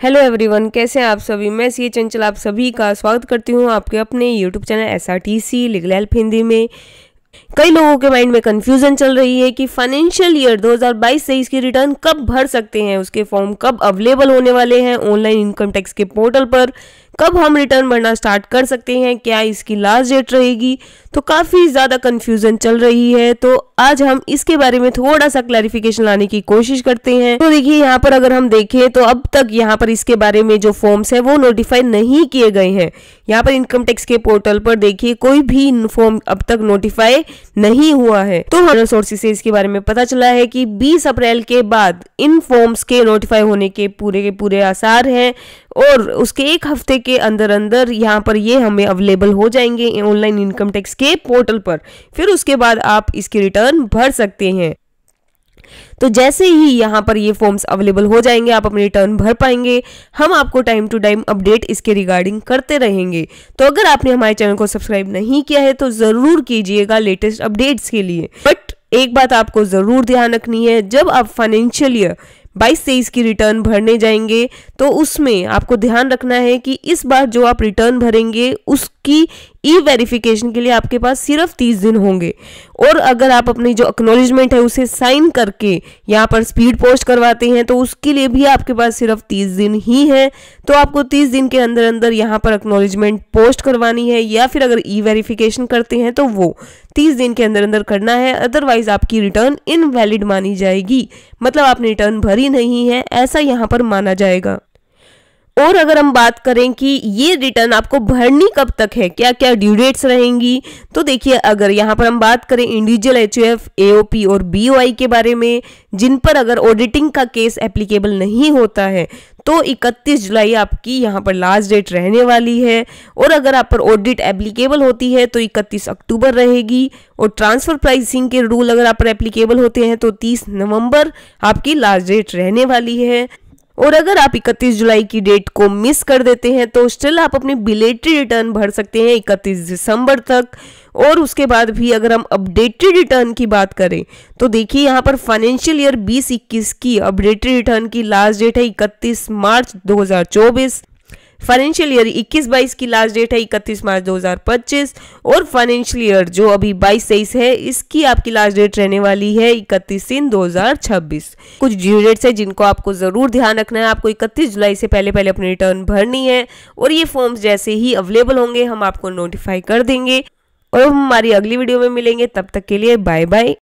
Hello everyone कैसे हैं आप सभी? मैं सी चंचल आप सभी का स्वागत करती हूँ आपके अपने YouTube channel S R T C legal help Hindi में। कई लोगों के माइंड में कंफ्यूजन चल रही है कि फाइनेंशियल ईयर 2022 से इसकी रिटर्न कब भर सकते हैं? उसके फॉर्म कब अवेलेबल होने वाले हैं? ऑनलाइन इनकम टैक्स के पोर्टल पर कब हम रिटर्न भरना स्टार्ट कर सकते हैं, क्या इसकी लास्ट डेट रहेगी? तो काफ़ी ज़्यादा कंफ्यूजन चल रही है। तो आज हम इसके बारे में थोड़ा सा क्लैरिफिकेशन लाने की कोशिश करते हैं। तो देखिए, यहाँ पर अगर हम देखें तो अब तक यहाँ पर इसके बारे में जो फॉर्म्स है, वो नोटिफाई नहीं किए गए हैं। यहाँ पर इनकम टैक्स के पोर्टल पर देखिए, कोई भी फॉर्म अब तक नोटिफाई नहीं हुआ है। तो हमारे सोर्सेज से इसके बारे में पता चला है कि 20 अप्रैल के बाद इन फॉर्म्स के नोटिफाई होने के पूरे के पूरे आसार हैं। और उसके एक हफ़्ते के अंदर अंदर यहाँ पर ये हमें अवेलेबल हो जाएँगे ऑनलाइन इनकम टैक्स के पोर्टल पर। फिर उसके बाद आप इसकी रिटर्न भर सकते हैं। तो जैसे ही यहाँ पर ये फॉर्म्स अवेलेबल हो जाएँगे, आप अपनी रिटर्न भर पाएँगे। हम आपको टाइम टू टाइम अपडेट इसके रिगार्डिंग करते रहेंगे। तो अगर आपने हमारे चैनल को सब्सक्राइब नहीं किया है तो ज़रूर कीजिएगा लेटेस्ट अपडेट्स के लिए। बट एक बात आपको ज़रूर ध्यान रखनी है, जब आप फाइनेंशियल ईयर बाईस तेईस की रिटर्न भरने जाएँगे तो उसमें आपको ध्यान रखना है कि इस बार जो आप रिटर्न भरेंगे उसकी ई वेरिफिकेशन के लिए आपके पास सिर्फ़ तीस दिन होंगे। और अगर आप अपनी जो एक्नोलिजमेंट है उसे साइन करके यहाँ पर स्पीड पोस्ट करवाते हैं तो उसके लिए भी आपके पास सिर्फ़ तीस दिन ही है। तो आपको तीस दिन के अंदर अंदर यहाँ पर एक्नोलिजमेंट पोस्ट करवानी है, या फिर अगर ई वेरिफिकेशन करते हैं तो वो तीस दिन के अंदर अंदर करना है। अदरवाइज़ आपकी रिटर्न इनवैलिड मानी जाएगी। मतलब आपने रिटर्न भरी नहीं है, ऐसा यहाँ पर माना जाएगा। और अगर हम बात करें कि ये रिटर्न आपको भरनी कब तक है? क्या क्या ड्यू डेट्स रहेंगी? तो देखिए, अगर यहाँ पर हम बात करें इंडिविजुअल एच एओपी और बीओआई के बारे में, जिन पर अगर ऑडिटिंग का केस एप्लीकेबल नहीं होता है तो 31 जुलाई आपकी यहाँ पर लास्ट डेट रहने वाली है। और अगर आप पर ऑडिट एप्लीकेबल होती है तो 31 अक्टूबर रहेगी। और ट्रांसफ़र प्राइसिंग के रूल अगर आप पर एप्लीकेबल होते हैं तो 30 नवंबर आपकी लास्ट डेट रहने वाली है। और अगर आप 31 जुलाई की डेट को मिस कर देते हैं तो स्टिल आप अपने बिलेटरी रिटर्न भर सकते हैं 31 दिसंबर तक। और उसके बाद भी अगर हम अपडेटेड रिटर्न की बात करें तो देखिए यहाँ पर फाइनेंशियल ईयर 2021 की अपडेटेड रिटर्न की लास्ट डेट है इकतीस मार्च 2024 फाइनेंशियल ईयर 21-22 की लास्ट डेट है 31 मार्च 2025 और फाइनेंशियल ईयर जो अभी 22-23 है, इसकी आपकी लास्ट डेट रहने वाली है 31 तीन 2026 कुछ ड्यू डेट्स है जिनको आपको ज़रूर ध्यान रखना है, आपको 31 जुलाई से पहले पहले अपनी रिटर्न भरनी है और ये फॉर्म्स जैसे ही अवेलेबल होंगे, हम आपको नोटिफाई कर देंगे। और हम हमारी अगली वीडियो में मिलेंगे, तब तक के लिए बाय बाय